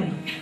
Thank you.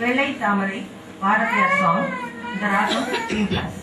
வெள்ளை தாமரை Bharathiyar song இந்த ராகம் B plus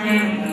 Amen.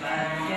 Bye.